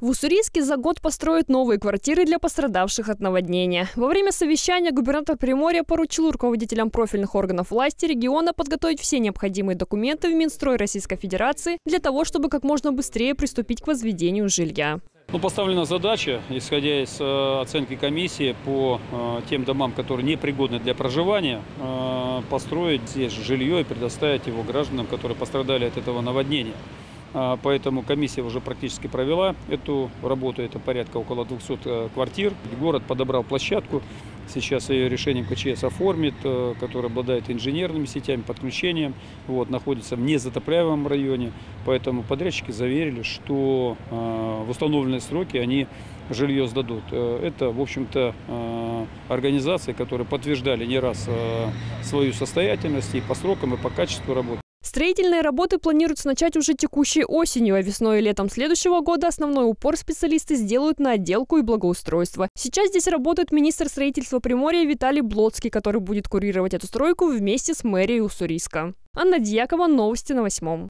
В Уссурийске за год построят новые квартиры для пострадавших от наводнения. Во время совещания губернатор Приморья поручил руководителям профильных органов власти региона подготовить все необходимые документы в Минстрой Российской Федерации для того, чтобы как можно быстрее приступить к возведению жилья. Ну, поставлена задача, исходя из э, оценки комиссии по э, тем домам, которые непригодны для проживания, э, построить здесь жилье и предоставить его гражданам, которые пострадали от этого наводнения. А, Поэтому комиссия уже практически провела эту работу. Это порядка около 200 э, квартир. Город подобрал площадку. Сейчас ее решением КЧС оформит, э, который обладает инженерными сетями, подключением. Вот, находится в незатопляемом районе. Поэтому подрядчики заверили, что э, в установленные сроки они жилье сдадут. Это, в общем-то, организации, которые подтверждали не раз свою состоятельность и по срокам, и по качеству работы. Строительные работы планируется начать уже текущей осенью, а весной и летом следующего года основной упор специалисты сделают на отделку и благоустройство. Сейчас здесь работает министр строительства Приморья Виталий Блоцкий, который будет курировать эту стройку вместе с мэрией Уссурийска. Анна Дьякова, новости на восьмом.